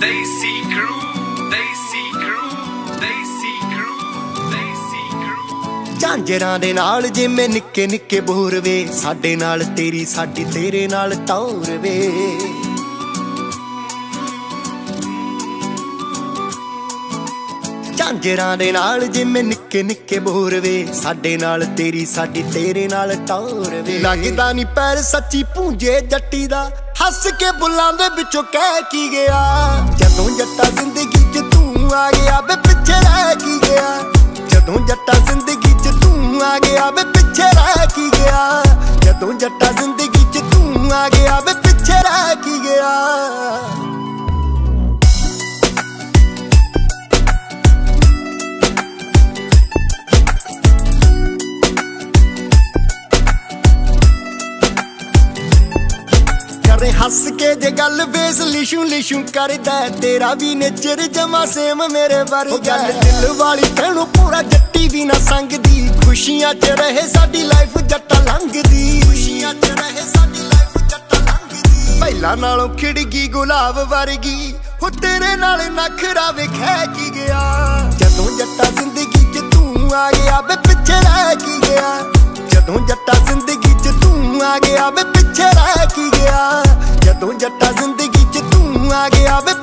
Daisy Crew, Daisy Crew, Daisy Crew, Daisy Crew. ਝਾਂਜਰਾਂ ਦੇ ਨਾਲ ਜਿਵੇਂ ਨਿੱਕੇ ਨਿੱਕੇ ਬੋਰ ਵੇ ਸਾਡੇ ਨਾਲ ਤੇਰੀ ਸਾਡੀ ਤੇਰੇ ਨਾਲ ਟੌਰ ਵੇ ਝਾਂਜਰਾਂ ਦੇ ਨਾਲ ਜਿਵੇਂ ਨਿੱਕੇ ਨਿੱਕੇ ਬੋਰ ਵੇ ਸਾਡੇ ਨਾਲ ਤੇਰੀ ਸਾਡੀ ਤੇਰੇ ਨਾਲ ਟੌਰ ਵੇ ਲੱਗਦਾ ਨਹੀਂ ਪੈਰ ਸੱਚੀ ਪੂੰਜੇ ਜੱਟੀ ਦਾ ਹੱਸ ਕੇ ਬੁੱਲਾਂ ਵਿੱਚੋਂ ਕਹਿ ਕੀ ਗਿਆ? ਜਦੋਂ ਜੱਟਾ ਜ਼ਿੰਦਗੀ 'ਚ ਤੂੰ ਆ ਗਿਆ ਵੇ, ਪਿੱਛੇ ਰਹਿ ਕੀ ਗਿਆ? ਜਦੋਂ ਜੱਟਾ ਜ਼ਿੰਦਗੀ 'ਚ ਤੂੰ ਆ ਗਿਆ ਵੇ, ਪਿੱਛੇ ਰਹਿ ਕੀ ਗਿਆ? ਜਦੋਂ ਜੱਟਾ ਜ਼ਿੰਦਗੀ 'ਚ ਤੂੰ ਆ ਗਿਆ ਵੇ, ਪਿੱਛੇ ਰਹਿ ਕੀ ਗਿਆ? ਕਰੇ ਹੱਸ ਕੇ ਜੇ ਗੱਲ ਵੇਸ ਲਿਸ਼ੂ ਲਿਸ਼ੂ ਕਰਦਾ ਤੇਰਾ ਵੀ ਨੇਚਰ ਜਮਾ ਸੇਮ ਮੇਰੇ ਵਰਗਾ ਗੱਲ ਦਿਲ ਵਾਲੀ ਕਹਿਣੋ ਪੂਰਾ ਜੱਟੀ ਵੀ ਨਾ ਸੰਗਦੀ ਖੁਸ਼ੀਆਂ 'ਚ ਰਹੇ ਸਾਡੀ ਲਾਈਫ ਜੱਟਾ ਲੰਘਦੀ। ਖੁਸ਼ੀਆਂ 'ਚ ਰਹੇ ਸਾਡੀ ਲਾਈਫ ਜੱਟਾ ਲੰਘਦੀ। ਪਹਿਲਾਂ ਨਾਲੋਂ ਖਿੜ ਗਈ ਗੁਲਾਬ ਵਰਗੀ ਹੋ ਤੇਰੇ ਨਾਲ ਨਖਰਾ ਵੇਖੈ ਕੀ ਗਿਆ। ਜਦੋਂ ਜੱਟਾ ਜ਼ਿੰਦਗੀ 'ਚ ਤੂੰ ਆ ਗਿਆ ਬੇ ਪਿੱਛੇ ਰਹਿ ਕੀ ਗਿਆ। ਜਦੋਂ ਜੱਟਾ ਜ਼ਿੰਦਗੀ 'ਚ ਤੂੰ ਆ ਗਿਆ ਵੇ ਪਿੱਛੇ ਰਹਿ ਕੀ ਗਿਆ। ਜਦੋਂ ਜੱਟਾ ਜ਼ਿੰਦਗੀ 'ਚ ਤੂੰ ਆ ਗਿਆ ਵੇ ਗਿਆ